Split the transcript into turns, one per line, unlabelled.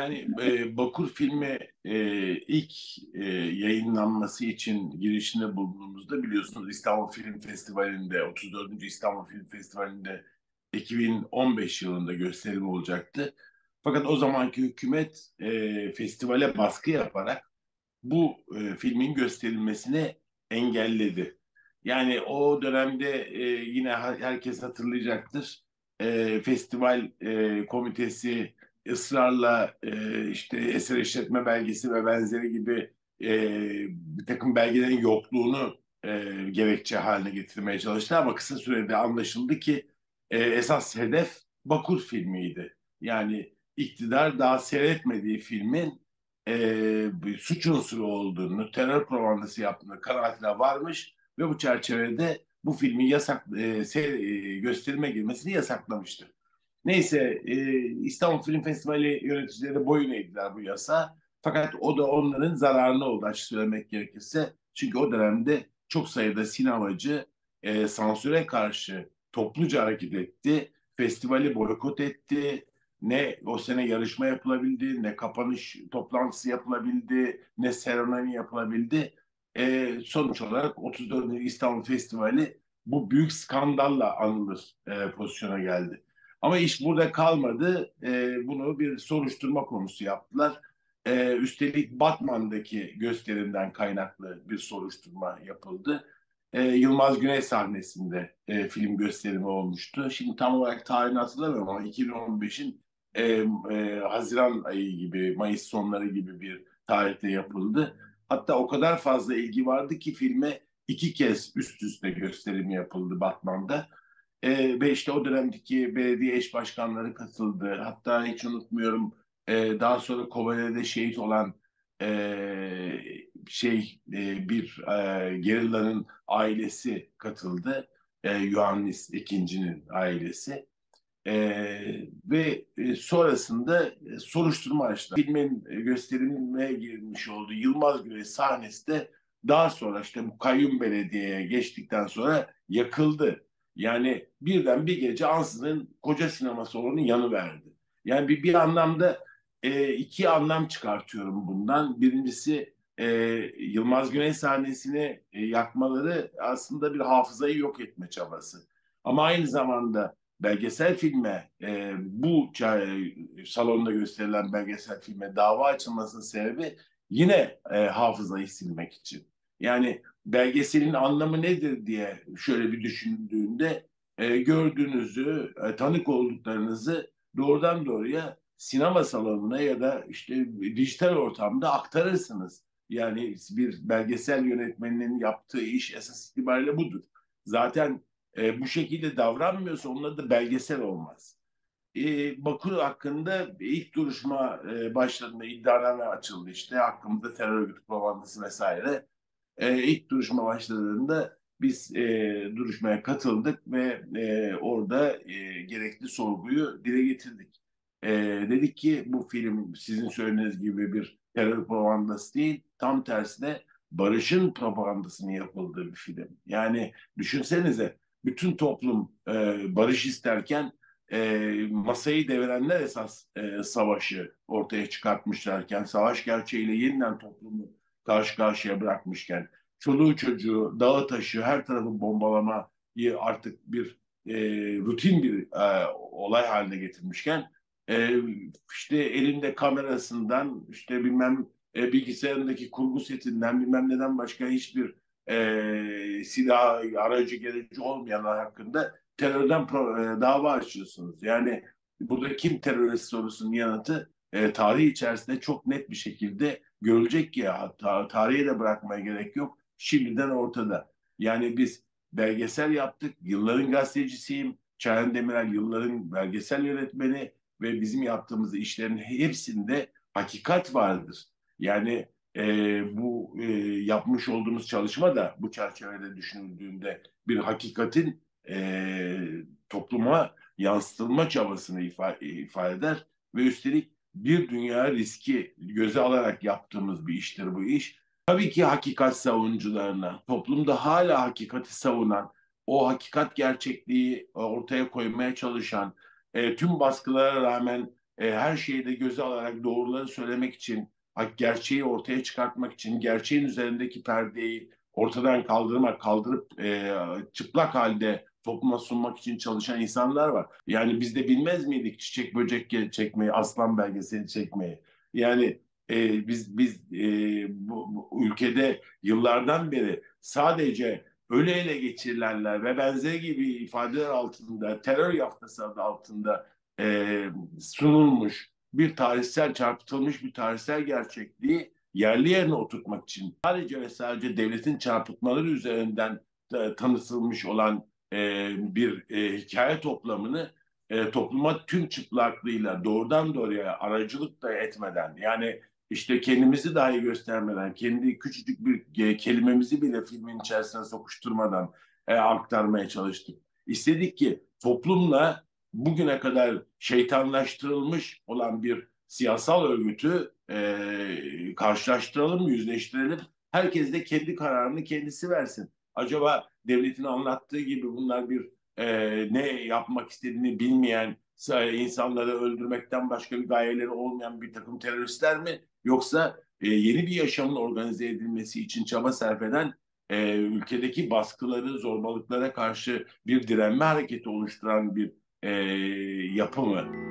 Yani e, Bakur filmi e, ilk e, yayınlanması için girişinde bulunduğumuzda biliyorsunuz İstanbul Film Festivali'nde 34. İstanbul Film Festivali'nde 2015 yılında gösterim olacaktı. Fakat o zamanki hükümet e, festivale baskı yaparak bu e, filmin gösterilmesini engelledi. Yani o dönemde e, yine herkes hatırlayacaktır. E, festival e, komitesi ısrarla e, işte eser işletme belgesi ve benzeri gibi e, bir takım belgelerin yokluğunu e, gerekçe haline getirmeye çalıştı ama kısa sürede anlaşıldı ki e, esas hedef Bakur filmiydi. Yani iktidar daha seyretmediği filmin e, suç unsuru olduğunu, terör propagandası yaptığını kanaatine varmış ve bu çerçevede bu filmin yasak e, se, e, gösterime girmesini yasaklamıştı. Neyse e, İstanbul Film Festivali yöneticileri boyun eğdiler bu yasa. Fakat o da onların zararına oldu açık söylemek gerekirse. Çünkü o dönemde çok sayıda sinemacı e, sansüre karşı topluca hareket etti. Festivali boykot etti. Ne o sene yarışma yapılabildi, ne kapanış toplantısı yapılabildi, ne seremoni yapılabildi. E, sonuç olarak 34. İstanbul Festivali bu büyük skandalla anılır e, pozisyona geldi. Ama iş burada kalmadı. E, bunu bir soruşturma konusu yaptılar. E, üstelik Batman'daki gösterimden kaynaklı bir soruşturma yapıldı. E, Yılmaz Güney sahnesinde e, film gösterimi olmuştu. Şimdi tam olarak tarihini hatırlamıyorum ama 2015'in e, e, Haziran ayı gibi, Mayıs sonları gibi bir tarihte yapıldı. Hatta o kadar fazla ilgi vardı ki filme iki kez üst üste gösterimi yapıldı Batman'da. E, ve işte o dönemdeki belediye eş başkanları katıldı. Hatta hiç unutmuyorum e, daha sonra Kovalya'da şehit olan e, şey e, bir e, gerillanın ailesi katıldı. E, Yohannis ikincinin ailesi. E, ve e, sonrasında e, soruşturma açtı. Filmin e, gösterimine girmiş olduğu Yılmaz Güney sahnesi de daha sonra işte bu kayyum belediyeye geçtikten sonra yakıldı. Yani birden bir gece ansızın koca sinema salonu yanı verdi. Yani bir, bir anlamda e, iki anlam çıkartıyorum bundan. Birincisi e, Yılmaz Güney sahnesini e, yakmaları aslında bir hafızayı yok etme çabası. Ama aynı zamanda belgesel filme e, bu e, salonda gösterilen belgesel filme dava açılmasının sebebi yine e, hafızayı silmek için. Yani belgeselin anlamı nedir diye şöyle bir düşündüğünde e, gördüğünüzü, e, tanık olduklarınızı doğrudan doğruya sinema salonuna ya da işte dijital ortamda aktarırsınız. Yani bir belgesel yönetmeninin yaptığı iş esas itibariyle budur. Zaten e, bu şekilde davranmıyorsa onun adı belgesel olmaz. E, Bakur hakkında ilk duruşma e, başladığında iddianame açıldı işte hakkımızda terör örgütü propagandası vesaire. E, ilk duruşma başladığında biz e, duruşmaya katıldık ve e, orada e, gerekli sorguyu dile getirdik. E, dedik ki bu film sizin söylediğiniz gibi bir terör propagandası değil, tam tersine barışın propagandasını yapıldığı bir film. Yani düşünsenize bütün toplum e, barış isterken e, masayı devirenler esas e, savaşı ortaya çıkartmışlarken, savaş gerçeğiyle yeniden toplumu karşı karşıya bırakmışken, çoluğu çocuğu, dağı taşı, her tarafı bombalamayı artık bir e, rutin bir e, olay haline getirmişken, e, işte elinde kamerasından, işte bilmem e, bilgisayarındaki kurgu setinden, bilmem neden başka hiçbir e, silah, aracı, gereci olmayanlar hakkında terörden pro, e, dava açıyorsunuz. Yani burada kim terörist sorusunun yanıtı e, tarih içerisinde çok net bir şekilde görülecek ki hatta tarihe de bırakmaya gerek yok. Şimdiden ortada. Yani biz belgesel yaptık. Yılların gazetecisiyim. Çağrı Demirel yılların belgesel yönetmeni ve bizim yaptığımız işlerin hepsinde hakikat vardır. Yani e, bu e, yapmış olduğumuz çalışma da bu çerçevede düşünüldüğünde bir hakikatin e, topluma yansıtılma çabasını ifade, ifade eder ve üstelik bir dünya riski göze alarak yaptığımız bir iştir bu iş. Tabii ki hakikat savunucularına, toplumda hala hakikati savunan, o hakikat gerçekliği ortaya koymaya çalışan, e, tüm baskılara rağmen e, her şeyi de göze alarak doğruları söylemek için, gerçeği ortaya çıkartmak için, gerçeğin üzerindeki perdeyi ortadan kaldırmak, kaldırıp e, çıplak halde topluma sunmak için çalışan insanlar var. Yani biz de bilmez miydik çiçek böcek çekmeyi, aslan belgeseli çekmeyi? Yani e, biz biz e, bu, bu ülkede yıllardan beri sadece ölü ele geçirilenler ve benzeri gibi ifadeler altında, terör yaftası adı altında e, sunulmuş bir tarihsel, çarpıtılmış bir tarihsel gerçekliği yerli yerine oturtmak için sadece ve sadece devletin çarpıtmaları üzerinden e, tanıtılmış olan e, bir e, hikaye toplamını e, topluma tüm çıplaklığıyla doğrudan doğruya aracılık da etmeden yani işte kendimizi dahi göstermeden, kendi küçücük bir e, kelimemizi bile filmin içerisine sokuşturmadan e, aktarmaya çalıştık. İstedik ki toplumla bugüne kadar şeytanlaştırılmış olan bir siyasal örgütü e, karşılaştıralım, yüzleştirelim. Herkes de kendi kararını kendisi versin. Acaba devletin anlattığı gibi bunlar bir e, ne yapmak istediğini bilmeyen, insanları öldürmekten başka bir gayeleri olmayan bir takım teröristler mi? Yoksa e, yeni bir yaşamın organize edilmesi için çaba sarf eden e, ülkedeki baskıları, zorbalıklara karşı bir direnme hareketi oluşturan bir e, yapı mı?